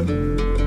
obrigado.